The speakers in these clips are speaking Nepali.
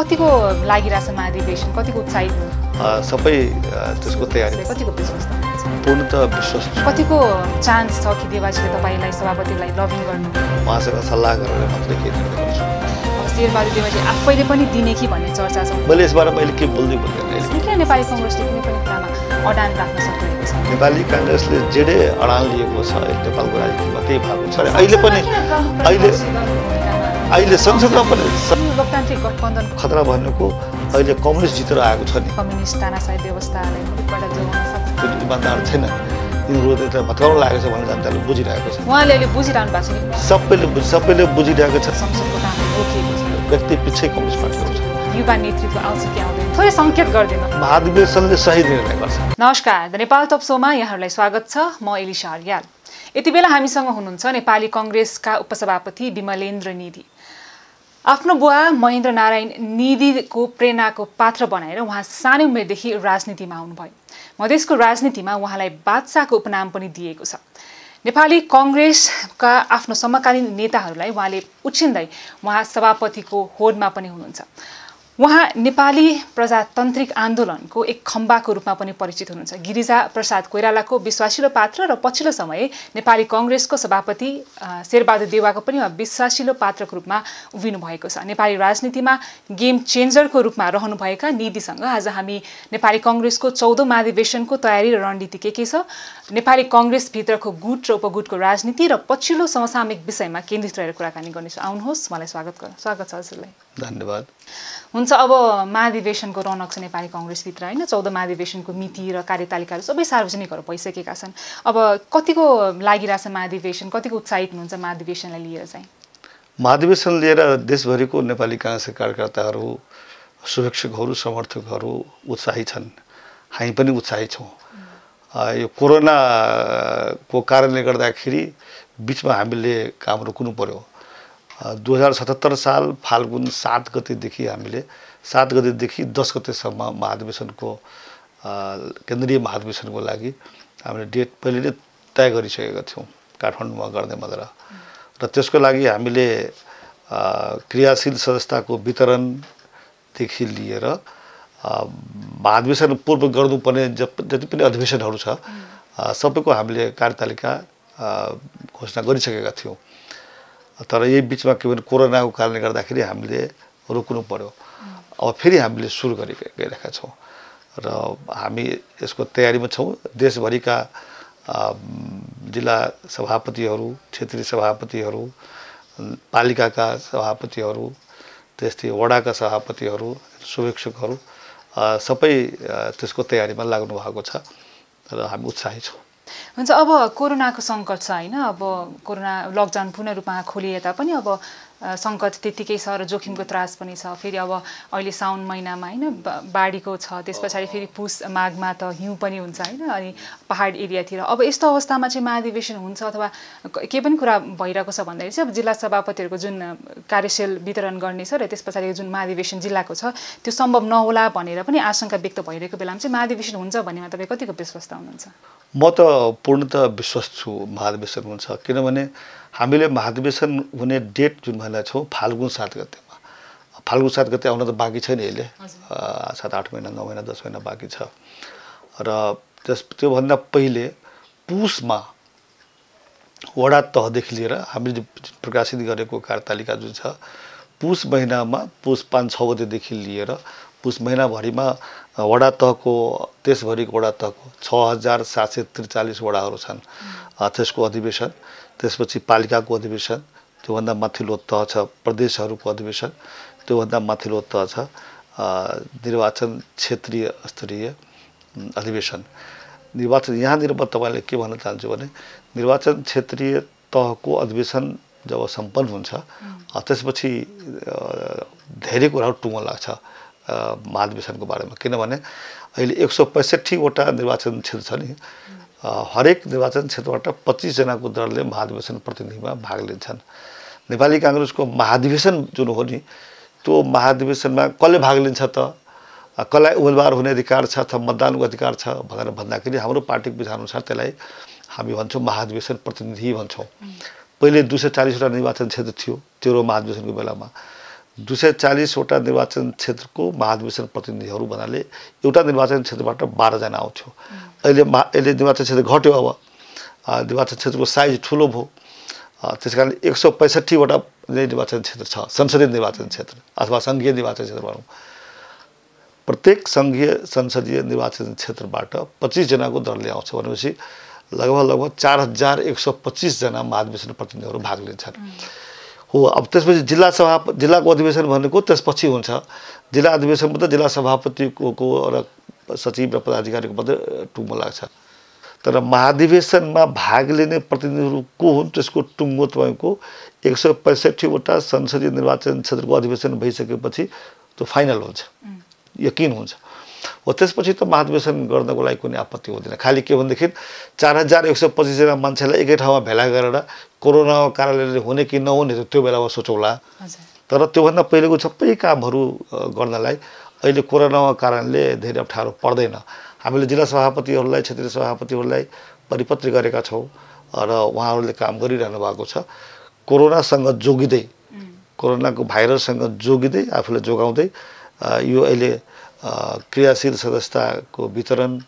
कतिको लागिरहेछ महाधिवेशन? कतिको उत्साहित सबै त्यसको तयारी। कतिको विश्वास हुनुहुन्छ? पूर्णतः विश्वास कतिको चान्स छ कि देवाजीले तपाईँलाई सभापतिलाई लभिङ गर्नु? उहाँसँग सल्लाह गरेर मात्रै निर्णय गर्छु शेरबहादुर देवाजी आफैले पनि दिने कि भन्ने चर्चा छ? मैले यसबारे मैले के बोल्दै बोल्दैन किन नेपाली कङ्ग्रेसले कुनै पनि कुरामा अडान राख्न सकिरहेको छ। नेपाली काङ्ग्रेसले जेडे अडान लिएको छ नेपालको राजनीतिमा त्यही भएको छ। अहिले पनि अहिले अहिले संसदमा पनि लोकतान्त्रिक गठबन्धन खतरा भनेको अहिले कम्युनिस्ट जितेर आएको छ नि। कम्युनिस्ट तानासाई व्यवस्थालाई मुलुकबाट जोगाउन सक्छ। इमान्दार छैन। यिनीहरू त भत्काउन लागेको छ भनेर जनताले बुझिरहेको छ। उहाँले अहिले बुझिरहनु भएको छ सबैले बुझ- सबैले बुझिरहेको छ। संसदको काम रोकिएको छ। व्यक्ति पछि कम्युनिस्ट पार्टीको छ। युवा नेतृत्व आउँछ कि आउँदैन। थोरै सङ्केत गरिदिनु। महाधिवेशनले सही निर्णय गर्छ। नमस्कार द नेपाल टप सोमा यहाँहरूलाई स्वागत छ। म एलिसा अर्याल यति बेला हामीसँग हुनुहुन्छ नेपाली कङ्ग्रेसका उपसभापति विमलेन्द्र निधि। आफ्नो बुवा महेन्द्र नारायण निधिको प्रेरणाको पात्र बनाएर उहाँ सानै उमेरदेखि राजनीतिमा आउनुभयो। मधेसको राजनीतिमा उहाँलाई बादशाहको उपनाम पनि दिएको छ। नेपाली कङ्ग्रेसका आफ्नो समकालीन नेताहरूलाई उहाँले उछिन्दै उहाँ सभापतिको होडमा पनि हुनुहुन्छ। उहाँ नेपाली प्रजातान्त्रिक आन्दोलनको एक खम्बाको रूपमा पनि परिचित हुनुहुन्छ। गिरिजा प्रसाद कोइरालाको विश्वासिलो पात्र र पछिल्लो समय नेपाली कङ्ग्रेसको सभापति शेरबहादुर देवाको पनि विश्वासिलो पात्रको रूपमा उभिनु भएको छ। नेपाली राजनीतिमा गेम चेन्जरको रूपमा रहनुभएका निधिसँग आज हामी नेपाली कङ्ग्रेसको चौधौँ महाधिवेशनको तयारी र रणनीति के के छ नेपाली कङ्ग्रेसभित्रको गुट र उपगुटको राजनीति र पछिल्लो समसामयिक विषयमा केन्द्रित रहेर कुराकानी गर्नेछु। आउनुहोस् मलाई स्वागत गर स्वागत छ हजुरलाई। धन्यवाद। हुन्छ अब महाधिवेशनको रौनक छ नेपाली कङ्ग्रेसभित्र होइन? चौध महाधिवेशनको मिति र कार्यतालिकाहरू सबै सार्वजनिकहरू भइसकेका छन्। अब कतिको लागिरहेछ महाधिवेशन? कतिको उत्साहित हुनुहुन्छ महाधिवेशनलाई लिएर चाहिँ? महाधिवेशन लिएर देशभरिको नेपाली काङ्ग्रेसका कार्यकर्ताहरू शुभेच्छुकहरू समर्थकहरू उत्साही छन्। हामी पनि उत्साही छौँ। यो कोरोनाको कारणले गर्दाखेरि बिचमा हामीले काम रोक्नु पर्यो दुई हजार सतहत्तर साल फाल्गुन सात गतेदेखि हामीले सात गतेदेखि दस गतेसम्म महाधिवेशनको केन्द्रीय महाधिवेशनको लागि हामीले डेट पहिले नै तय गरिसकेका थियौँ काठमाडौँमा गर्ने भनेर। र त्यसको लागि हामीले क्रियाशील संस्थाको वितरणदेखि लिएर महाधिवेशन पूर्व गर्नुपर्ने जति पनि अधिवेशनहरू छ सबैको हामीले कार्यतालिका घोषणा गरिसकेका थियौँ। तर यही बिचमा के भने कोरोनाको कारणले गर्दाखेरि हामीले रोक्नु पर्यो। अब फेरि हामीले सुरु गरि गइरहेका छौँ र हामी यसको तयारीमा छौँ। देशभरिका जिल्ला सभापतिहरू क्षेत्रीय सभापतिहरू पालिकाका सभापतिहरू त्यस्तै वडाका सभापतिहरू शुभेच्छुकहरू अ, सबै त्यसको तयारीमा लाग्नु भएको छ र हामी उत्साही छौँ। हुन्छ अब कोरोनाको सङ्कट छ होइन? अब कोरोना लकडाउन पूर्ण रूपमा खोलिए तापनि अब सङ्कट त्यत्तिकै छ र जोखिमको त्रास पनि छ। फेरि अब अहिले साउन महिनामा होइन बाढीको छ त्यस पछाडि फेरि पुस माघमा त हिउँ पनि हुन्छ होइन अनि पहाड एरियातिर। अब यस्तो अवस्थामा चाहिँ महाधिवेशन हुन्छ अथवा क- पनि कुरा भइरहेको छ भन्दाखेरि चाहिँ अब जिल्ला सभापतिहरूको जुन कार्यशैल वितरण गर्ने छ र त्यस पछाडि जुन महाधिवेशन जिल्लाको छ त्यो सम्भव नहोला भनेर पनि आशंका व्यक्त भइरहेको बेलामा चाहिँ महाधिवेशन हुन्छ भन्नेमा तपाईँ कतिको विश्वस्त हुनुहुन्छ? म त पूर्णतः विश्वास छु महाधिवेशन हुन्छ। किनभने हामीले महाधिवेशन हुने डेट जुन भनेको छौँ फाल्गुन सात गतेमा। फाल्गुन सात गते आउन त बाँकी छैन यसले अ, सात आठ महिना नौ महिना दस महिना बाँकी छ। र त्यस त्योभन्दा पहिले पुसमा वडा तहदेखि लिएर हामीले प्रकाशित गरेको कार्यतालिका जुन छ पुस महिनामा पुस पाँच छ गतेदेखि लिएर पुस महिनाभरिमा वडा तहको देशभरिको वडा तहको छ हजार सात सय त्रिचालिस वडाहरू छन्। त्यसको अधिवेशन। त्यसपछि पालिकाको अधिवेशन त्योभन्दा माथिल्लो तह छ प्रदेशहरूको अधिवेशन त्योभन्दा माथिल्लो तह छ निर्वाचन क्षेत्रीय स्तरीय अधिवेशन। निर्वाचन यहाँनिर म तपाईँलाई के भन्न चाहन्छु भने निर्वाचन क्षेत्रीय तहको अधिवेशन जब सम्पन्न हुन्छ त्यसपछि धेरै कुराहरू टुङ्गो लाग्छ महाधिवेशनको बारेमा। किनभने अहिले एक सौ पैँसठीवटा निर्वाचन क्षेत्र छ नि हरेक निर्वाचन क्षेत्रबाट पच्चिसजनाको दलले महाधिवेशन प्रतिनिधिमा भाग लिन्छन्। नेपाली काङ्ग्रेसको महाधिवेशन जुन हो नि त्यो महाधिवेशनमा कसले भाग लिन्छ त? कसलाई उम्मेदवार हुने अधिकार छ अथवा मतदानको अधिकार छ भनेर भन्दाखेरि हाम्रो पार्टीको विधानअनुसार त्यसलाई हामी भन्छौँ महाधिवेशन प्रतिनिधि भन्छौँ। पहिले दुई सय चालिसवटा निर्वाचन क्षेत्र थियो तेह्र महाधिवेशनको बेलामा। दुई सय चालिसवटा निर्वाचन क्षेत्रको महाधिवेशन प्रतिनिधिहरू भन्नाले एउटा निर्वाचन क्षेत्रबाट बाह्रजना आउँथ्यो अहिले मा अहिले निर्वाचन क्षेत्र घट्यो अब निर्वाचन क्षेत्रको साइज ठुलो भयो त्यस कारण एक सौ पैँसठीवटा निर्वाचन क्षेत्र छ संसदीय निर्वाचन क्षेत्र अथवा सङ्घीय निर्वाचन क्षेत्र भनौँ प्रत्येक सङ्घीय संसदीय निर्वाचन क्षेत्रबाट पच्चिसजनाको दलले आउँछ भनेपछि लगभग लगभग चार हजार एक सौ पच्चिसजना महाधिवेशन प्रतिनिधिहरू भाग लिन्छन् हो अब त्यसपछि जिल्ला सभा जिल्लाको अधिवेशन भनेको त्यसपछि हुन्छ। जिल्ला अधिवेशनमा त जिल्ला सभापतिको को र सचिव र पदाधिकारीको मात्रै टुङ्गो लाग्छ। तर महाधिवेशनमा भाग लिने प्रतिनिधिहरू को हुन् त्यसको टुङ्गो तपाईँको एक सय पैँसठीवटा संसदीय निर्वाचन क्षेत्रको अधिवेशन भइसकेपछि त्यो फाइनल हुन्छ। यकिन हुन्छ। हो त्यसपछि त महाधिवेशन गर्नको लागि कुनै आपत्ति हुँदैन। खालि के भनेदेखि चार हजार एक सय पच्चिसजना मान्छेलाई एकै ठाउँमा भेला गरेर कोरोनाको कारणले हुने कि नहुने त्यो बेलामा सोचौँला। तर त्योभन्दा पहिलेको सबै कामहरू गर्नलाई अहिले कोरोनाको कारणले धेरै अप्ठ्यारो पर्दैन। हामीले जिल्ला सभापतिहरूलाई क्षेत्रीय सभापतिहरूलाई परिपत्र गरेका छौँ र उहाँहरूले काम गरिरहनु भएको छ। कोरोनासँग जोगिँदै कोरोनाको भाइरससँग जोगिँदै आफूलाई जोगाउँदै यो अहिले क्रियाशील सदस्यताको वितरण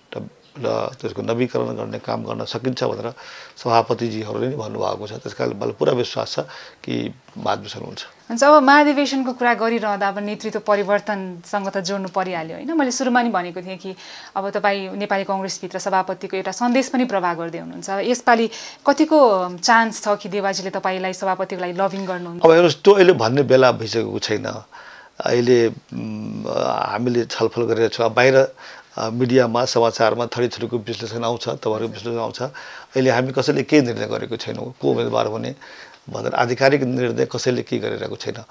र त्यसको नवीकरण गर्ने काम गर्न सकिन्छ भनेर सभापतिजीहरूले नै भन्नुभएको छ। त्यस कारण मलाई पुरा विश्वास छ कि महाधिवेशन हुन्छ हुन्छ अब महाधिवेशनको कुरा गरिरहँदा अब नेतृत्व परिवर्तनसँग त जोड्नु परिहाल्यो होइन? मैले सुरुमा नि भनेको थिएँ कि अब तपाईँ नेपाली कङ्ग्रेसभित्र सभापतिको एउटा सन्देश पनि प्रवाह गर्दै हुनुहुन्छ। यसपालि कतिको चान्स छ कि देवाजीले तपाईँलाई सभापतिको लागि लभिङ गर्नुहुन्छ? अब हेर्नुहोस् त्यो अहिले भन्ने बेला भइसकेको छैन। अहिले हामीले छलफल गरेका छौँ। बाहिर मिडियामा समाचारमा थरी थरीको विश्लेषण आउँछ तपाईँहरूको विश्लेषण आउँछ। अहिले हामी कसैले केही निर्णय गरेको छैनौँ। को उम्मेदवार हुने? भनेर आधिकारिक निर्णय कसैले केही गरिरहेको छैन।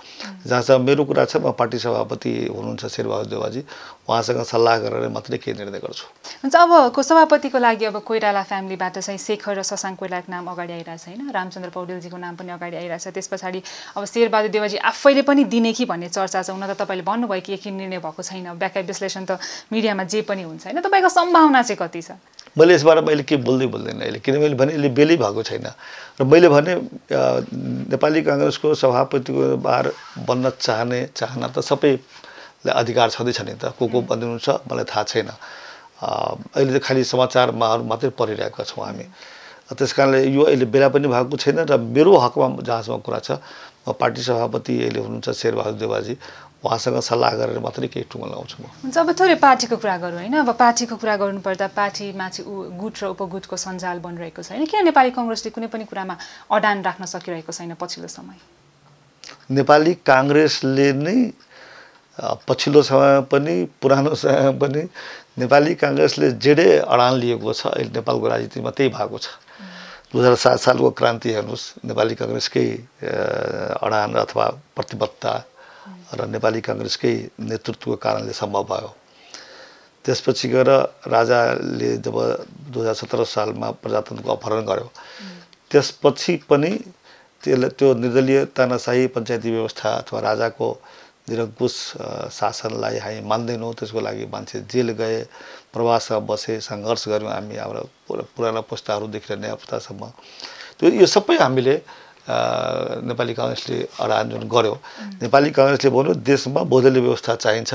जहाँसम्म मेरो कुरा छ म पार्टी सभापति हुनुहुन्छ शेरबहादुर देवाजी उहाँसँग सल्लाह गरेर मात्रै केही निर्णय गर्छु? हुन्छ अब को सभापतिको लागि अब कोइराला फ्यामिलीबाट चाहिँ शेखर र शशाङ्क कोइरालाको नाम अगाडि आइरहेछ होइन? रामचन्द्र पौडेलजीको नाम पनि अगाडि आइरहेछ त्यस पछाडि अब शेरबहादुर देवाजी आफैले पनि दिने कि भन्ने चर्चा छ। हुन त तपाईँले भन्नुभयो कि यकिन निर्णय भएको छैन। व्याख्या विश्लेषण त मिडियामा जे पनि हुन्छ होइन? तपाईँको सम्भावना चाहिँ कति छ? मैले यसबाट मैले के बोल्दै बोल्दैन अहिले किनभने भने यसले बेलै भएको छैन। र मैले भने नेपाली काङ्ग्रेसको सभापतिको बार बन्न चाहने चाहना त सबैलाई अधिकार छँदैछ नि त। को को बनिनुहुन्छ मलाई थाहा छैन। अहिले त खालि समाचारमा मात्रै पढिरहेका छौँ हामी। त्यस कारणले यो अहिले बेला पनि भएको छैन र मेरो हकमा जहाँसम्म कुरा छ म पार्टी सभापति अहिले हुनुहुन्छ शेरबहादुर देवाजी। उहाँसँग सल्लाह गरेर मात्रै केही टुङ्गो लगाउँछु म। हुन्छ अब थोरै पार्टीको कुरा गरौँ होइन? अब पार्टीको कुरा गर्नुपर्दा पार्टीमा चाहिँ गुट र उपगुटको सञ्जाल बनिरहेको छ होइन? किन नेपाली कङ्ग्रेसले कुनै पनि कुरामा अडान राख्न सकिरहेको छैन पछिल्लो समय? नेपाली काङ्ग्रेसले नै पछिल्लो समयमा पनि पुरानो समयमा पनि नेपाली काङ्ग्रेसले जेडे अडान लिएको छ अहिले नेपालको राजनीतिमा त्यही भएको छ। दुई हजार सात सालको क्रान्ति हेर्नुहोस् नेपाली काङ्ग्रेसकै अडान अथवा प्रतिबद्धता र नेपाली काङ्ग्रेसकै नेतृत्वको कारणले सम्भव भयो। त्यसपछि गएर राजाले जब दुई हजार सत्र सालमा प्रजातन्त्रको अपहरण गर्यो। त्यसपछि पनि त्यसले त्यो निर्दलीय तानाशाही पञ्चायती व्यवस्था अथवा राजाको निरङ्कुश शासनलाई हामी मान्दैनौँ। त्यसको लागि मान्छे जेल गए प्रवासमा बसे सङ्घर्ष गऱ्यौँ। हामी हाम्रो पुरा पुराना पुस्ताहरूदेखि नयाँ पुस्तासम्म त्यो यो सबै हामीले नेपाली काङ्ग्रेसले जुन गर्यो नेपाली काङ्ग्रेसले भन्यो देशमा बहुदलीय व्यवस्था चाहिन्छ।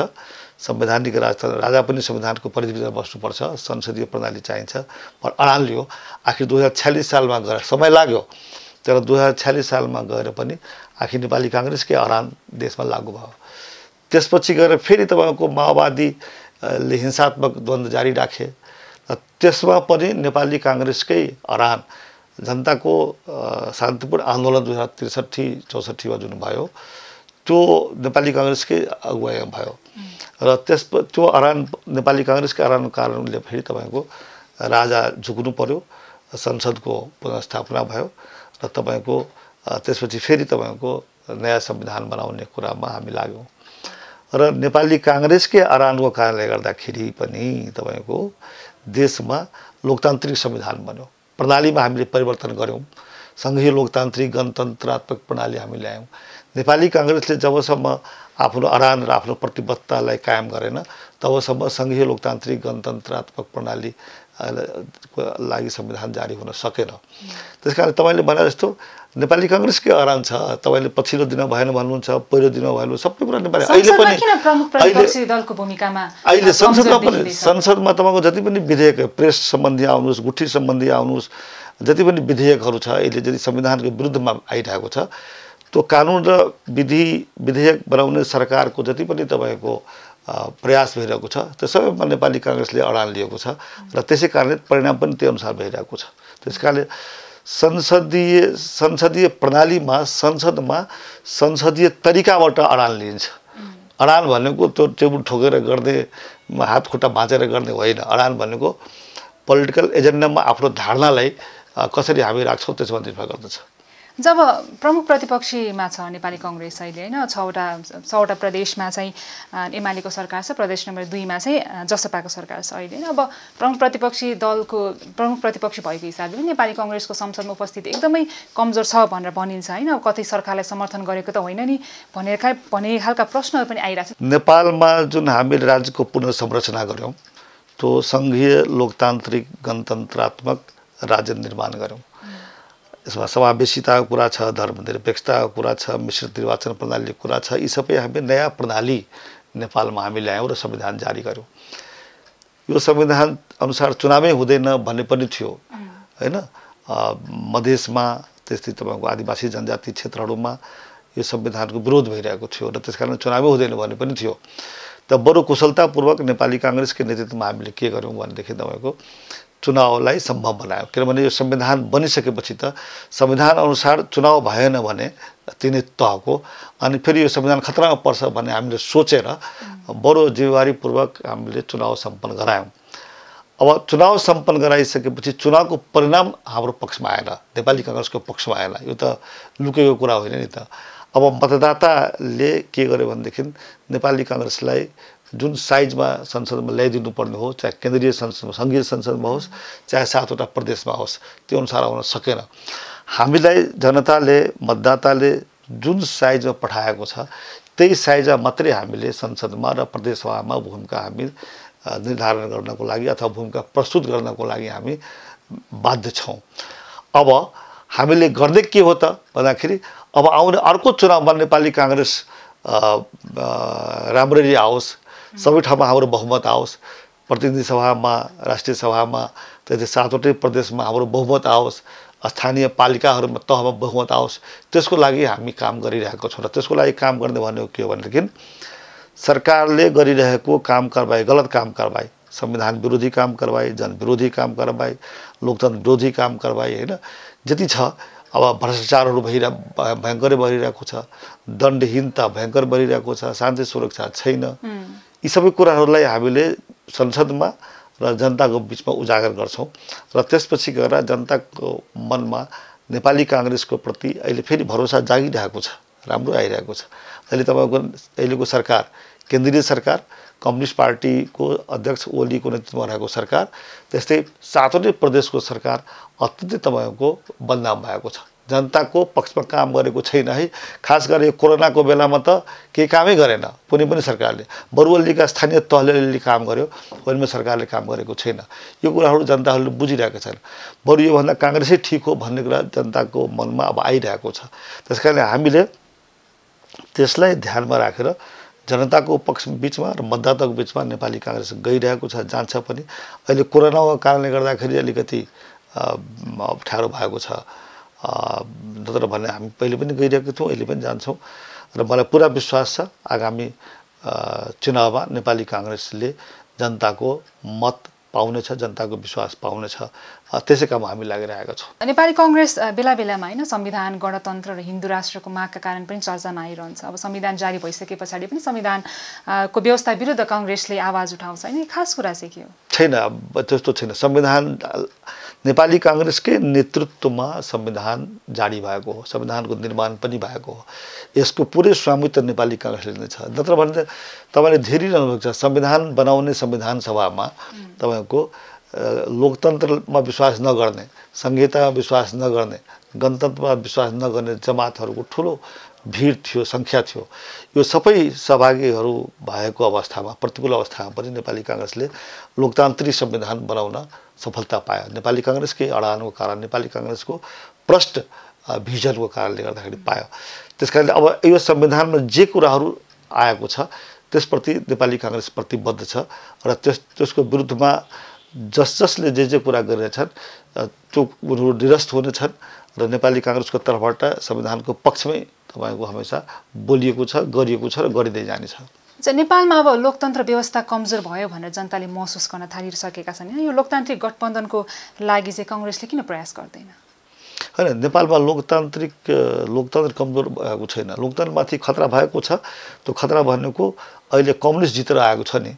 संवैधानिक राजतन्त्र राजा पनि संविधानको परिधिभित्र बस्नुपर्छ। संसदीय प्रणाली चाहिन्छ। अडान लियो आखिर दुई हजार छ्यालिस सालमा गएर समय लाग्यो। तर दुई हजार छ्यालिस सालमा गएर पनि आखिर नेपाली काङ्ग्रेसकै अडान देशमा लागू भयो। त्यसपछि गएर फेरि तपाईँको माओवादीले हिंसात्मक द्वन्द्व जारी राखे। र त्यसमा पनि नेपाली काङ्ग्रेसकै अडान जनताको शान्तिपूर्ण आन्दोलन दुई हजार त्रिसठी चौसठीमा जुन भयो त्यो नेपाली काङ्ग्रेसकै अगुवाईमा भयो र त्यस त्यो अडान नेपाली काङ्ग्रेसकै अडानको कारणले फेरि तपाईँको राजा झुक्नु पर्यो संसदको पुनर्स्थापना भयो र तपाईँको त्यसपछि फेरि तपाईँको नयाँ संविधान बनाउने कुरामा हामी लाग्यौँ। र नेपाली काङ्ग्रेसकै अडानको कारणले गर्दाखेरि पनि तपाईँको देशमा लोकतान्त्रिक संविधान बन्यो। प्रणालीमा हामीले परिवर्तन गऱ्यौँ। सङ्घीय लोकतान्त्रिक गणतन्त्रात्मक प्रणाली हामी ल्यायौँ। नेपाली काङ्ग्रेसले जबसम्म आफ्नो अडान र आफ्नो प्रतिबद्धतालाई कायम गरेन तबसम्म सङ्घीय लोकतान्त्रिक गणतन्त्रात्मक प्रणाली लागि संविधान जारी हुन सकेन। त्यस कारण तपाईँले भने जस्तो नेपाली काङ्ग्रेसकै अराम छ। तपाईँले पछिल्लो दिन भएन भन्नुहुन्छ पहिलो दिन भएन सबै कुरा नेपाली। अहिले पनि अहिले संसदमा पनि संसदमा तपाईँको जति पनि विधेयक प्रेस सम्बन्धी आउनुहोस् गुठी सम्बन्धी आउनुहोस् जति पनि विधेयकहरू छ अहिले जति संविधानको विरुद्धमा आइरहेको छ त्यो कानुन र विधि विधेयक बनाउने सरकारको जति पनि तपाईँको प्रयास भइरहेको छ त्यो सबैमा नेपाली काङ्ग्रेसले अडान लिएको छ र त्यसै कारणले परिणाम पनि त्यो अनुसार भइरहेको छ। त्यस कारणले संसदीय संसदीय प्रणालीमा संसदमा संसदीय तरिकाबाट अडान लिइन्छ। अडान भनेको त्यो टेबुल ठोकेर गर्ने हात खुट्टा भाँचेर गर्ने होइन। अडान भनेको पोलिटिकल एजेन्डामा आफ्नो धारणालाई कसरी हामी राख्छौँ त्यसमा निर्भर गर्दछ। जब प्रमुख प्रतिपक्षीमा छ नेपाली कङ्ग्रेस अहिले होइन छवटा छवटा प्रदेशमा चाहिँ एमालेको सरकार छ प्रदेश नम्बर दुईमा चाहिँ जसपाको सरकार छ अहिले। अब प्रमुख प्रतिपक्षी दलको प्रमुख प्रतिपक्षी भएको हिसाबले नेपाली कङ्ग्रेसको संसदमा उपस्थिति एकदमै कमजोर छ भनेर भनिन्छ होइन। कतै सरकारलाई समर्थन गरेको त होइन नि भनेर भन्ने खालका प्रश्नहरू पनि आइरहेको छ। नेपालमा जुन हामीले राज्यको पुनर्संरचना गऱ्यौँ त्यो सङ्घीय लोकतान्त्रिक गणतन्त्रात्मक राज्य निर्माण गऱ्यौँ। यसमा समावेशिताको कुरा छ धर्मनिरपेक्षताको कुरा छ मिश्रित निर्वाचन प्रणालीको कुरा छ यी सबै हामी नयाँ प्रणाली नेपालमा हामी ल्यायौँ र संविधान जारी गऱ्यौँ यो संविधान अनुसार चुनावै हुँदैन भन्ने पनि थियो। होइन? मधेसमा त्यस्तै तपाईँको आदिवासी जनजाति क्षेत्रहरूमा यो संविधानको विरोध भइरहेको थियो र त्यस कारण चुनावै हुँदैन भन्ने पनि थियो। त बरु कुशलतापूर्वक नेपाली काङ्ग्रेसको नेतृत्वमा हामीले के गऱ्यौँ भनेदेखि तपाईँको चुनावलाई सम्भव बनायो। किनभने यो संविधान बनिसकेपछि त संविधान अनुसार चुनाव भएन भने तिनै तहको अनि फेरि यो संविधान खतरामा पर्छ भन्ने हामीले सोचेर बडो जिम्मेवारीपूर्वक हामीले चुनाव सम्पन्न गरायौँ। अब चुनाव सम्पन्न गराइसकेपछि चुनावको परिणाम हाम्रो पक्षमा आएन। नेपाली काङ्ग्रेसको पक्षमा आएन। यो त लुकेको कुरा होइन नि त। अब मतदाताले के गर्यो भनेदेखि नेपाली काङ्ग्रेसलाई जुन साइजमा संसदमा ल्याइदिनु पर्ने हो चाहे केन्द्रीय संसदमा सङ्घीय संसदमा होस् चाहे सातवटा प्रदेशमा होस् त्यो अनुसार आउन सकेन। हामीलाई जनताले मतदाताले जुन साइजमा पठाएको छ त्यही साइजमा मात्रै हामीले संसदमा र प्रदेशसभामा भूमिका हामी निर्धारण गर्नको लागि अथवा भूमिका प्रस्तुत गर्नको लागि हामी बाध्य छौँ। अब हामीले गर्ने के हो त भन्दाखेरि अब आउने अर्को चुनावमा नेपाली काङ्ग्रेस राम्ररी आओस् सबै ठाउँमा हाम्रो बहुमत आओस्। प्रतिनिधि सभामा राष्ट्रिय सभामा त्यस्तै सातवटै प्रदेशमा हाम्रो बहुमत आओस्। स्थानीय पालिकाहरूमा तहमा बहुमत आओस्। त्यसको लागि हामी काम गरिरहेको छौँ र त्यसको लागि काम गर्ने भनेको के हो भनेदेखि सरकारले गरिरहेको काम कारबाही गलत काम कारबाही संविधान विरोधी काम कारबाही जनविरोधी काम कारबाही लोकतन्त्र विरोधी काम कारबाही होइन? जति छ अब भ्रष्टाचारहरू भइरह भयङ्करै भइरहेको छ दण्डहीनता भयङ्कर भइरहेको छ शान्ति सुरक्षा छैन। यी सबै कुराहरूलाई हामीले संसदमा र जनताको बिचमा उजागर गर्छौँ र त्यसपछि गएर जनताको मनमा नेपाली काङ्ग्रेसको प्रति अहिले फेरि भरोसा जागिरहेको छ राम्रो आइरहेको छ। अहिले तपाईँको अहिलेको सरकार केन्द्रीय सरकार कम्युनिस्ट पार्टीको अध्यक्ष ओलीको नेतृत्वमा रहेको सरकार त्यस्तै सातवटै प्रदेशको सरकार अत्यन्तै तपाईँको बदनाम भएको छ। जनताको पक्षमा काम गरेको छैन है। खास गरी कोरोनाको बेलामा त केही कामै गरेन। कुनै पनि सरकारले। बरुवल्लीका स्थानीय तहले काम गर्यो। वरिमा सरकारले काम गरेको छैन। यो कुराहरू जनताहरूले बुझिरहेका छन्। बरु योभन्दा काङ्ग्रेसै ठिक हो भन्ने कुरा जनताको मनमा अब आइरहेको छ। त्यस हामीले त्यसलाई ध्यानमा राखेर जनताको पक्ष बिचमा र मतदाताको बिचमा नेपाली काङ्ग्रेस गइरहेको छ जान्छ पनि। अहिले कोरोनाको कारणले गर्दाखेरि अलिकति अप्ठ्यारो भएको छ। नत्र भने हामी पहिले पनि गइरहेको थियौँ अहिले पनि जान्छौँ। र मलाई पुरा विश्वास छ आगामी चुनावमा नेपाली काङ्ग्रेसले जनताको मत पाउनेछ जनताको विश्वास पाउनेछ। त्यसै काम हामी लागिरहेका छौँ। नेपाली कङ्ग्रेस बेला बेलामा होइन संविधान गणतन्त्र र हिन्दू राष्ट्रको मागका कारण पनि चर्चामा आइरहन्छ अब संविधान जारी भइसके पछाडि पनि संविधानको व्यवस्था विरुद्ध कङ्ग्रेसले आवाज उठाउँछ। होइन खास कुरा चाहिँ के हो? छैन त्यस्तो छैन। संविधान नेपाली काङ्ग्रेसकै नेतृत्वमा संविधान जारी भएको हो संविधानको निर्माण पनि भएको हो। यसको पुरै स्वामित्व नेपाली काङ्ग्रेसले नै छ। नत्र भने तपाईँले धेरै रहनुभएको छ। संविधान बनाउने संविधान सभामा तपाईँको लोकतन्त्रमा विश्वास नगर्ने संहितामा विश्वास नगर्ने गणतन्त्रमा विश्वास नगर्ने जमातहरूको ठुलो भिड थियो सङ्ख्या थियो। यो सबै सहभागीहरू भएको अवस्थामा प्रतिकूल अवस्थामा पनि नेपाली काङ्ग्रेसले लोकतान्त्रिक संविधान बनाउन सफलता पायो। नेपाली काङ्ग्रेसकै अडानको कारण नेपाली काङ्ग्रेसको प्रष्ट भिजनको कारणले गर्दाखेरि पायो। त्यस कारणले अब यो संविधानमा जे कुराहरू आएको छ त्यसप्रति नेपाली काङ्ग्रेस प्रतिबद्ध छ र त्यस त्यसको विरुद्धमा जस जसले जे जे कुरा गरिरहेछन् त्यो उनीहरू निरस्त हुनेछन् र नेपाली काङ्ग्रेसको तर्फबाट संविधानको पक्षमै तपाईँको हमेसा बोलिएको छ गरिएको छ र गरिँदै जानेछ। नेपालमा अब लोकतन्त्र व्यवस्था कमजोर भयो भनेर जनताले महसुस गर्न थालिसकेका छन्। यो लोकतान्त्रिक गठबन्धनको लागि चाहिँ कङ्ग्रेसले किन प्रयास गर्दैन? होइन नेपालमा लोकतान्त्रिक लोकतन्त्र कमजोर भएको छैन। लोकतन्त्रमाथि खतरा भएको छ। त्यो खतरा भनेको अहिले कम्युनिस्ट जितेर आएको छ नि।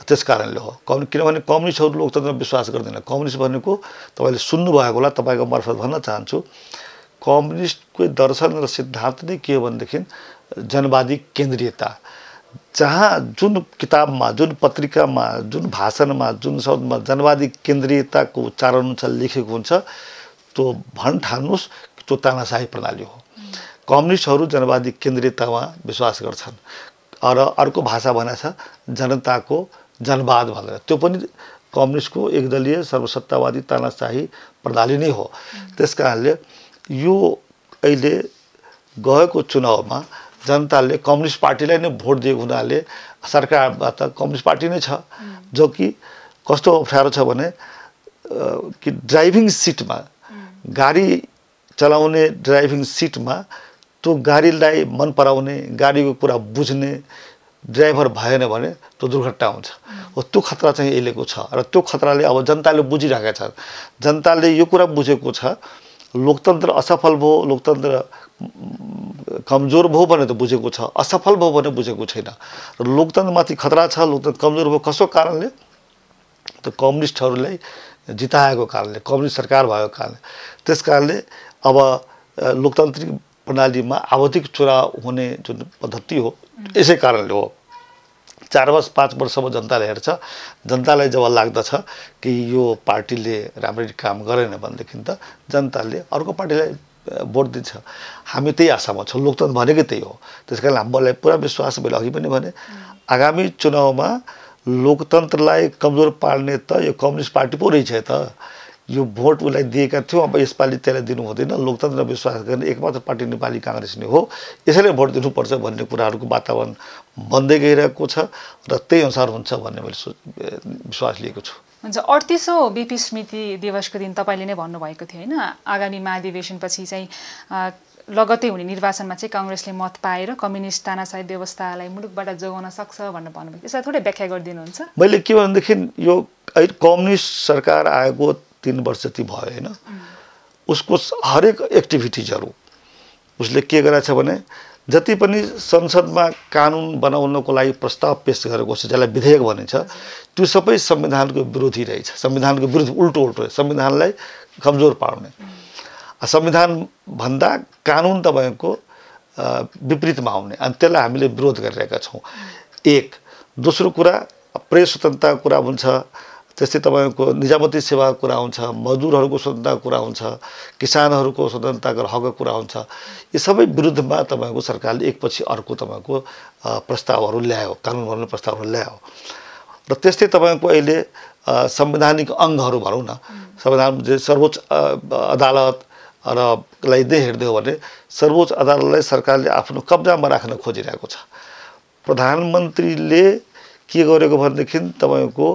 त्यस कारणले हो। कम्यु किनभने कम्युनिस्टहरू लोकतन्त्रमा विश्वास गर्दैन कम्युनिस्ट भनेको तपाईँले सुन्नुभएको होला तपाईँको मार्फत भन्न चाहन्छु। कम्युनिस्टको दर्शन र सिद्धान्त नै के हो भनेदेखि जनवादी केन्द्रीयता। जहाँ जुन किताबमा जुन पत्रिकामा जुन भाषणमा जुन शब्दमा जनवादी केन्द्रीयताको उच्चारण हुन्छ लेखेको हुन्छ त्यो भन्न ठान्नुहोस् त्यो तानाशाही प्रणाली हो। कम्युनिस्टहरू जनवादी केन्द्रीयतामा विश्वास गर्छन्। र अर्को भाषा भने छ जनताको जनवाद भनेर। त्यो पनि कम्युनिस्टको एकदलीय सर्वसत्तावादी तानाशाही प्रणाली नै हो। त्यस कारणले यो अहिले गएको चुनावमा जनताले कम्युनिस्ट पार्टीलाई नै भोट दिएको हुनाले सरकारमा त कम्युनिस्ट पार्टी नै छ। जो कि कस्तो अप्ठ्यारो छ भने कि ड्राइभिङ सिटमा गाडी चलाउने ड्राइभिङ सिटमा त्यो गाडीलाई मन पराउने गाडीको कुरा बुझ्ने ड्राइभर भएन भने त्यो दुर्घटना हुन्छ। हो त्यो खतरा चाहिँ अहिलेको छ। र त्यो खतराले अब जनताले बुझिरहेका छन्। जनताले यो कुरा बुझेको छ लोकतन्त्र असफल भयो लोकतन्त्र कमजोर भयो भने त बुझेको छ असफल भयो भने बुझेको छैन। र लोकतन्त्रमाथि खतरा छ लोकतन्त्र कमजोर भयो कसो कारणले? त कम्युनिस्टहरूलाई जिताएको कारणले कम्युनिस्ट सरकार भएको कारणले। त्यस कारणले अब लोकतान्त्रिक प्रणालीमा आवधिक चुनाव हुने जुन पद्धति हो यसै कारणले हो। चार वर्ष पाँच वर्षसम्म जनताले हेर्छ। जनतालाई जब लाग्दछ कि यो पार्टीले राम्ररी काम गरेन भनेदेखि त जनताले अर्को पार्टीलाई भोट दिन्छ। हामी त्यही आशामा छौँ। लोकतन्त्र भनेकै त्यही हो। त्यस कारण हामीलाई पुरा विश्वास मैले अघि पनि भने आगामी चुनावमा लोकतन्त्रलाई कमजोर पार्ने त यो कम्युनिस्ट पार्टी पो रहेछ त। यो भोट उसलाई दिएका थियौँ अब यसपालि त्यसलाई दिनु हुँदैन। लोकतन्त्रमा विश्वास गर्ने एकमात्र पार्टी नेपाली काङ्ग्रेस नै हो। यसैले भोट दिनुपर्छ भन्ने कुराहरूको वातावरण बन्दै गइरहेको छ र त्यही अनुसार हुन्छ भन्ने मैले विश्वास लिएको छु। हुन्छ अडतिसौँ बिपी स्मृति दिवसको दिन तपाईँले नै भन्नुभएको थियो होइन? आगामी महाधिवेशनपछि चाहिँ अ, लगत्तै हुने निर्वाचनमा चाहिँ कङ्ग्रेसले मत पाएर कम्युनिस्ट तानाशाही व्यवस्थालाई मुलुकबाट जोगाउन सक्छ भनेर भन्नुभएको यसलाई थोरै व्याख्या गरिदिनुहुन्छ। मैले के भनेदेखि यो कम्युनिस्ट सरकार आएको तिन वर्ष जति भयो होइन उसको हरेक एक्टिभिटिजहरू उसले के गरेको छ भने जति पनि संसदमा कानुन बनाउनको लागि प्रस्ताव पेस गरेको छ जसलाई विधेयक भनिन्छ त्यो सबै संविधानको विरोधी रहेछ। संविधानको विरुद्ध उल्टो उल्टो संविधानलाई कमजोर पार्ने। संविधान भन्दा कानुन तपाईँको विपरीतमा आउने। अनि त्यसलाई हामीले विरोध गरिरहेका छौँ। एक दोस्रो कुरा प्रेस स्वतन्त्रताको कुरा हुन्छ। त्यस्तै तपाईँको निजामती सेवाको कुरा हुन्छ मजदुरहरूको स्वतन्त्रताको कुरा हुन्छ किसानहरूको स्वतन्त्रताको हकको कुरा हुन्छ यी सबै विरुद्धमा तपाईँको सरकारले एकपछि अर्को तपाईँको प्रस्तावहरू ल्यायो कानुन बनाउने प्रस्तावहरू ल्यायो। र त्यस्तै तपाईँको अहिले संवैधानिक अङ्गहरू भनौँ न संविधान सर्वोच्च अदालत र लाई नै हेर्दै हो भने सर्वोच्च अदालतलाई सरकारले आफ्नो कब्जामा राख्न खोजिरहेको छ। प्रधानमन्त्रीले के गरेको भनेदेखि तपाईँको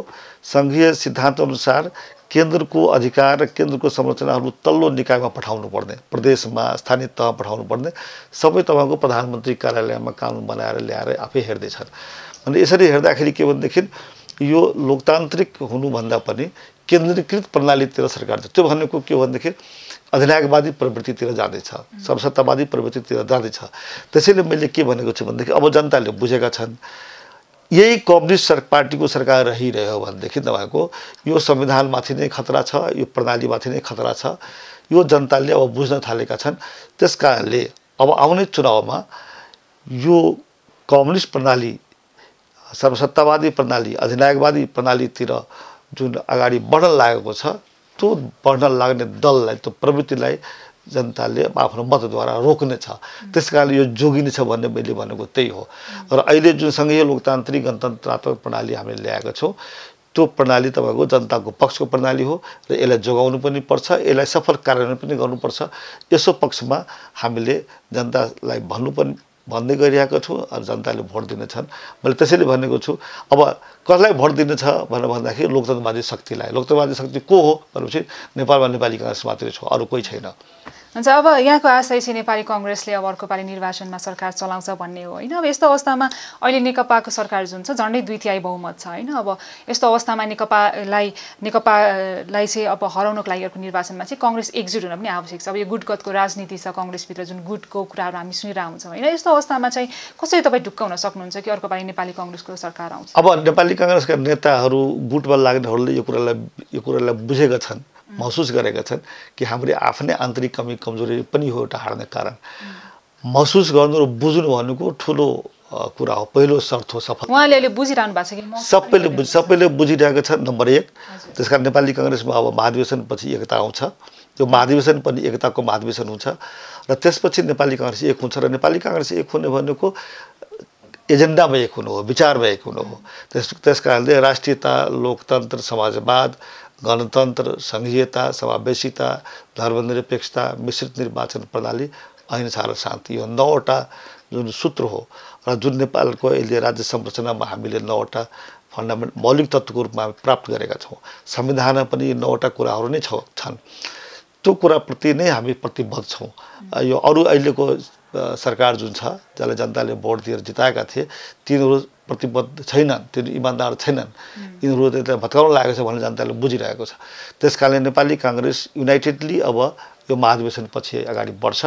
सङ्घीय सिद्धान्तअनुसार केन्द्रको अधिकार र केन्द्रको संरचनाहरू तल्लो निकायमा पठाउनु पर्ने प्रदेशमा स्थानीय तहमा पठाउनु पर्ने सबै तपाईँको प्रधानमन्त्री कार्यालयमा कानुन बनाएर ल्याएर आफै हेर्दैछन्। अनि यसरी हेर्दाखेरि के भनेदेखि यो लोकतान्त्रिक हुनुभन्दा पनि केन्द्रीकृत प्रणालीतिर सरकार त्यो भनेको के हो भनेदेखि अधिनायकवादी प्रवृत्तितिर जाँदैछ सर्वसत्तावादी प्रवृत्तितिर जाँदैछ। त्यसैले मैले के भनेको छु भनेदेखि अब जनताले बुझेका छन् यही कम्युनिस्ट सर पार्टीको सरकार रहिरह्यो भनेदेखि तपाईँको यो संविधानमाथि नै खतरा छ यो प्रणालीमाथि नै खतरा छ। यो जनताले अब बुझ्न थालेका छन्। त्यस कारणले अब आउने चुनावमा यो कम्युनिस्ट प्रणाली सर्वसत्तावादी प्रणाली अधिनायकवादी प्रणालीतिर जुन अगाडि बढ्न लागेको छ त्यो बढ्न लाग्ने दललाई त्यो प्रवृत्तिलाई जनताले आफ्नो मतद्वारा रोक्नेछ। त्यस कारणले यो जोगिनेछ भन्ने मैले भनेको त्यही हो। र अहिले जुन सङ्घीय लोकतान्त्रिक गणतन्त्रात्मक प्रणाली हामीले ल्याएका छौँ त्यो प्रणाली तपाईँको जनताको पक्षको प्रणाली हो र यसलाई जोगाउनु पनि पर्छ यसलाई सफल कार्यान्वयन पनि गर्नुपर्छ। यसो पक्षमा हामीले जनतालाई भन्नु पनि भन्दै गइरहेको छु अरू जनताले भोट दिनेछन्। मैले त्यसैले भनेको छु अब कसलाई भोट दिनेछ भनेर भन्दाखेरि लोकतन्त्रवादी शक्तिलाई। लोकतन्त्रवादी शक्ति को हो भनेपछि नेपालमा नेपाली काङ्ग्रेस मात्रै छ अरू कोही छैन। हुन्छ अब यहाँको आशय चाहिँ नेपाली कङ्ग्रेसले अब अर्को पालि निर्वाचनमा सरकार चलाउँछ भन्ने हो होइन? अब यस्तो अवस्थामा अहिले नेकपाको सरकार जुन छ झन्डै दुई तिहाई बहुमत छ होइन? अब यस्तो अवस्थामा नेकपालाई नेकपालाई चाहिँ अब हराउनको लागि अर्को निर्वाचनमा चाहिँ कङ्ग्रेस एकजुट हुन पनि आवश्यक छ। अब यो गुटगतको राजनीति छ कङ्ग्रेसभित्र जुन गुटको कुराहरू हामी सुनिरहेको हुन्छौँ होइन? यस्तो अवस्थामा चाहिँ कसरी तपाईँ ढुक्काउन सक्नुहुन्छ कि अर्को पालि नेपाली कङ्ग्रेसको सरकार आउँछ? अब नेपाली काङ्ग्रेसका नेताहरू गुटमा लाग्नेहरूले यो कुरालाई यो कुरालाई बुझेका छन्। महसुस गरेका छन् कि हाम्रो आफ्नै आन्तरिक कमी कमजोरी पनि हो एउटा हार्ने कारण। महसुस गर्नु र बुझ्नु भनेको ठुलो कुरा हो। पहिलो शर्त हो सफल उहाँले अहिले बुझिरहनु भएको छ कि? सबैले बुझ सबैले बुझिरहेको छ। नम्बर एक त्यस कारण नेपाली कङ्ग्रेसमा अब महाधिवेशनपछि एकता आउँछ। त्यो महाधिवेशन पनि एकताको महाधिवेशन हुन्छ। र त्यसपछि नेपाली काङ्ग्रेस एक हुन्छ र नेपाली काङ्ग्रेस एक हुने भनेको एजेन्डामा एक हुनु हो विचारमा एक हुनु हो। त्यस त्यस कारणले राष्ट्रियता लोकतन्त्र समाजवाद गणतन्त्र सङ्घीयता समावेशिता धर्मनिरपेक्षता मिश्रित निर्वाचन प्रणाली अहिंसा र शान्ति। यो नौवटा जुन सूत्र हो र जुन नेपालको अहिले राज्य संरचनामा हामीले नौवटा फन्डामेन्ट मौलिक तत्त्वको रूपमा प्राप्त गरेका छौँ। संविधानमा पनि नौवटा कुराहरू नै छ छन्। त्यो कुराप्रति नै हामी प्रतिबद्ध छौँ। यो अरू अहिलेको सरकार जुन छ जसलाई जनताले भोट दिएर जिताएका थिए तिनीहरू प्रतिबद्ध छैनन् त्यो इमान्दार छैनन्। यिनीहरू त्यसलाई भत्काउन लागेको छ भनेर जनताले बुझिरहेको छ। त्यस कारणले नेपाली काङ्ग्रेस युनाइटेडली अब यो महाधिवेशनपछि अगाडि बढ्छ।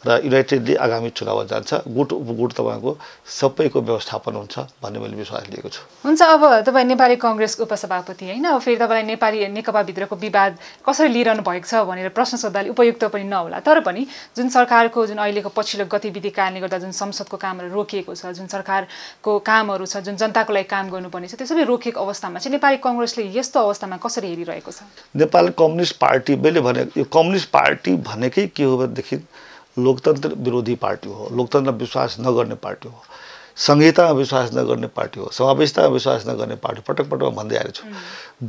र युनाइटेडली आगामी चुनावमा जान्छ। गुट उपगुट तपाईँको सबैको व्यवस्थापन हुन्छ भन्ने मैले विश्वास लिएको छु। हुन्छ अब तपाईँ नेपाली कङ्ग्रेसको उपसभापति होइन अब फेरि तपाईँलाई नेपाली नेकपाभित्रको विवाद कसरी लिइरहनु भएको छ भनेर प्रश्न सोद्धाले उपयुक्त पनि नहोला। तर पनि जुन सरकारको जुन अहिलेको पछिल्लो गतिविधि कारणले गर्दा जुन संसदको कामहरू रोकिएको छ जुन सरकारको कामहरू छ जुन जनताको लागि काम गर्नुपर्ने छ त्यो सबै रोकिएको अवस्थामा चाहिँ नेपाली कङ्ग्रेसले यस्तो अवस्थामा कसरी हेरिरहेको छ? नेपाल कम्युनिस्ट पार्टी मैले भने यो कम्युनिस्ट पार्टी भनेकै के हो भनेदेखि लोकतन्त्र विरोधी पार्टी हो लोकतन्त्रमा विश्वास नगर्ने पार्टी हो संहितामा विश्वास नगर्ने पार्टी हो समावेशतामा विश्वास नगर्ने पार्टी पटक पटक भन्दै आएको छु।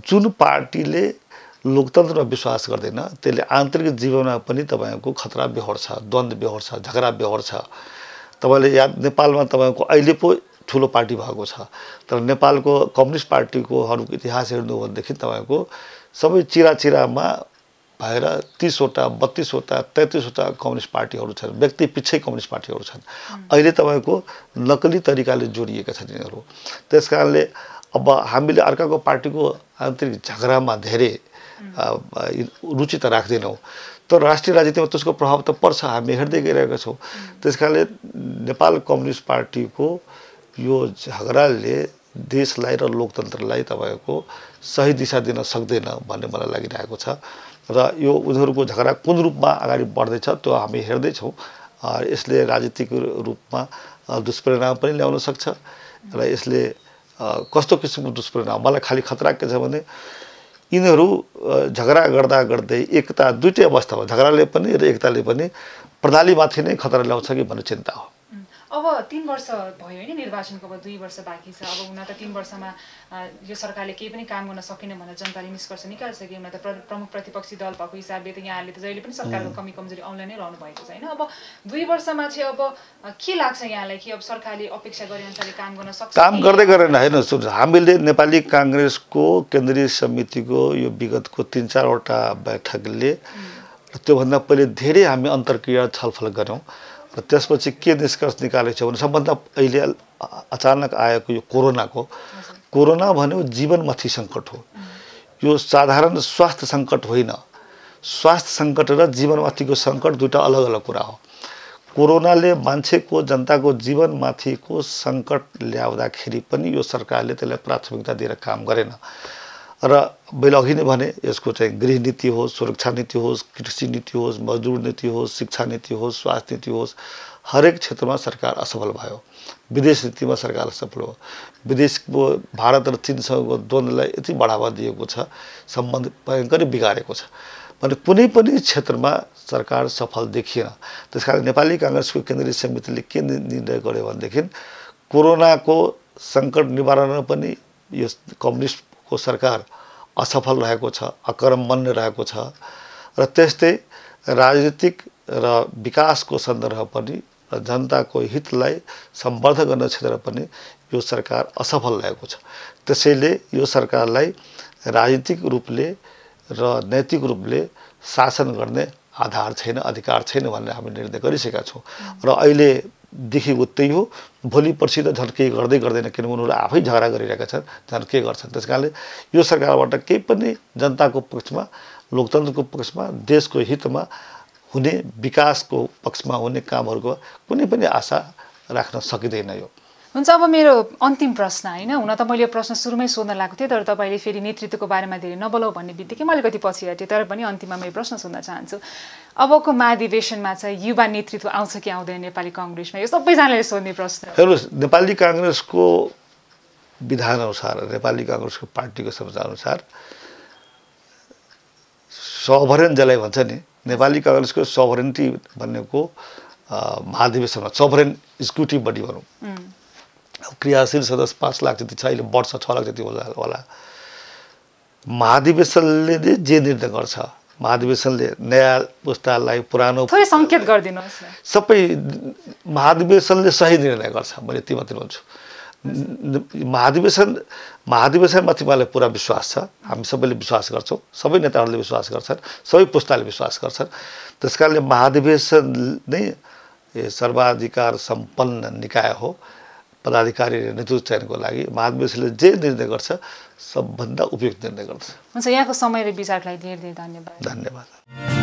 जुन पार्टीले लोकतन्त्रमा विश्वास गर्दैन त्यसले आन्तरिक जीवनमा पनि तपाईँको खतरा बेहोर छ द्वन्द्व बेहोर छ झगडा बेहोर छ तपाईँले याद नेपालमा तपाईँको अहिले पो ठुलो पार्टी भएको छ तर नेपालको कम्युनिस्ट पार्टीकोहरूको इतिहास हेर्नु भनेदेखि तपाईँको सबै चिरा चिरामा भएर तिसवटा बत्तिसवटा तेत्तिसवटा कम्युनिस्ट पार्टीहरू छन् व्यक्ति पछि कम्युनिस्ट पार्टीहरू छन्। अहिले तपाईँको नक्कली तरिकाले जोडिएका छन् यिनीहरू। त्यस कारणले अब हामीले अर्काको पार्टीको आन्तरिक झगडामा धेरै रुचि त राख्दैनौँ। तर राष्ट्रिय राजनीतिमा त्यसको प्रभाव त पर्छ हामी हेर्दै गइरहेका छौँ। त्यस कारणले नेपाल कम्युनिस्ट पार्टीको यो झगडाले देशलाई र लोकतन्त्रलाई तपाईँको सही दिशा दिन सक्दैन भन्ने मलाई लागिरहेको छ। र यो उनीहरूको झगडा कुन रूपमा अगाडि बढ्दैछ त्यो हामी हेर्दैछौँ। यसले राजनीतिक रूपमा दुष्परिणाम पनि ल्याउन सक्छ र यसले कस्तो किसिमको दुष्परिणाम? मलाई खालि खतरा के छ भने यिनीहरू झगडा गर्दा गर्दै एकता दुइटै अवस्थामा झगडाले पनि र एकताले पनि प्रणालीमाथि नै खतरा ल्याउँछ कि भन्ने चिन्ता हो। अब तिन वर्ष भयो होइन निर्वाचनको अब दुई वर्ष बाँकी छ। अब हुन त तिन वर्षमा यो सरकारले केही पनि काम गर्न सकेन भनेर जनताले निष्कर्ष निकाल्छ कि हुन त प्रमुख प्रतिपक्षी दल भएको हिसाबले त यहाँले त जहिले पनि सरकारको कमी कमजोरी औँला नै रहनु भएको छ होइन। अब दुई वर्षमा चाहिँ अब के लाग्छ यहाँलाई कि अब सरकारले अपेक्षा गरे अनुसारले काम गर्न सक्छ काम गर्दै गरेन। होइन हामीले नेपाली काङ्ग्रेसको केन्द्रीय समितिको यो विगतको तिन चारवटा बैठकले त्योभन्दा पहिले धेरै हामी अन्तर्क्रिया छलफल गऱ्यौँ। र त्यसपछि के निष्कर्ष निकालेको छ भने सबभन्दा अहिले अचानक आएको यो कोरोनाको। कोरोना भन्यो जीवनमाथि सङ्कट हो। यो साधारण स्वास्थ्य सङ्कट होइन। स्वास्थ्य सङ्कट र जीवनमाथिको सङ्कट दुइटा अलग अलग कुरा हो। कोरोनाले मान्छेको जनताको जीवनमाथिको सङ्कट ल्याउँदाखेरि पनि यो सरकारले त्यसलाई प्राथमिकता दिएर काम गरेन। र मैले अघि नै भने यसको चाहिँ गृह नीति होस् सुरक्षा नीति होस् कृषि नीति होस् मजदुर नीति होस् शिक्षा नीति होस् स्वास्थ्य नीति होस् हरेक क्षेत्रमा सरकार असफल भयो। विदेश नीतिमा सरकार असफल हो विदेशको भारत र चिनसँगको द्वन्द्वलाई यति बढावा दिएको छ सम्बन्ध भयङ्करै बिगारेको छ। भने कुनै पनि क्षेत्रमा सरकार सफल देखिएन। त्यस कारण नेपाली काङ्ग्रेसको केन्द्रीय समितिले के निर्णय गर्यो भनेदेखि कोरोनाको सङ्कट निवारणमा पनि यो कम्युनिस्ट को सरकार असफल रहेको छ अकर्मण्य रहेको छ र त्यस्तै राजनीतिक र विकासको सन्दर्भ पनि र जनताको हितलाई सम्वर्धन गर्ने क्षेत्र पनि यो सरकार असफल रहेको छ। त्यसैले यो सरकारलाई राजनीतिक रूपले र नैतिक रूपले शासन गर्ने आधार छैन अधिकार छैन भनेर हामी निर्णय गरिसकेका छौँ। र अहिले देखेको त्यही हो। भोलि पर्सि त झन् केही गर्दै गर्दैन किनभने उनीहरू आफै झगडा गरिरहेका छन् झन् के गर्छन्। त्यस कारणले यो सरकारबाट केही पनि जनताको पक्षमा लोकतन्त्रको पक्षमा देशको हितमा हुने विकासको पक्षमा हुने कामहरूको कुनै पनि आशा राख्न सकिँदैन यो। हुन्छ अब मेरो अन्तिम प्रश्न होइन? हुन त मैले यो प्रश्न सुरुमै सोध्न लागेको थिएँ तर तपाईँले फेरि नेतृत्वको बारेमा धेरै नबोलाउ भन्ने बित्तिकै म अलिकति पछि हटेँ तर पनि अन्तिममा म यो प्रश्न सोध्न चाहन्छु। अबको महाधिवेशनमा चाहिँ युवा नेतृत्व आउँछ कि आउँदैन नेपाली कङ्ग्रेसमा? यो सबैजनाले सोध्ने प्रश्न हेर्नुहोस् नेपाली काङ्ग्रेसको विधानअनुसार नेपाली काङ्ग्रेसको पार्टीको अनुसार सभरेन जसलाई भन्छ नि नेपाली काङ्ग्रेसको सभरेन्टी भनेको महाधिवेशनमा सभरेन एक्जिक्युटिभ बडी भनौँ। क्रियाशील सदस्य पाँच लाख जति छ अहिले वर्ष छ लाख जति होला होला। महाधिवेशनले जे निर्णय गर्छ महाधिवेशनले नयाँ पुस्तालाई पुरानो सङ्केत गरिदिनुहोस् सबै महाधिवेशनले सही निर्णय गर्छ मैले ती मात्रै भन्छु। महाधिवेशन महाधिवेशनमाथि मलाई पुरा विश्वास छ। हामी सबैले विश्वास गर्छौँ। सबै नेताहरूले विश्वास गर्छन्। सबै पुस्ताले विश्वास गर्छन्। त्यस कारणले महाधिवेशन नै सर्वाधिकार सम्पन्न निकाय हो। पदाधिकारी नेतृत्व चयनको लागि महाधिवेशनले जे निर्णय गर्छ सबभन्दा उपयुक्त निर्णय गर्छ। हुन्छ यहाँको समय र विचारलाई धेरै धेरै धन्यवाद। धन्यवाद।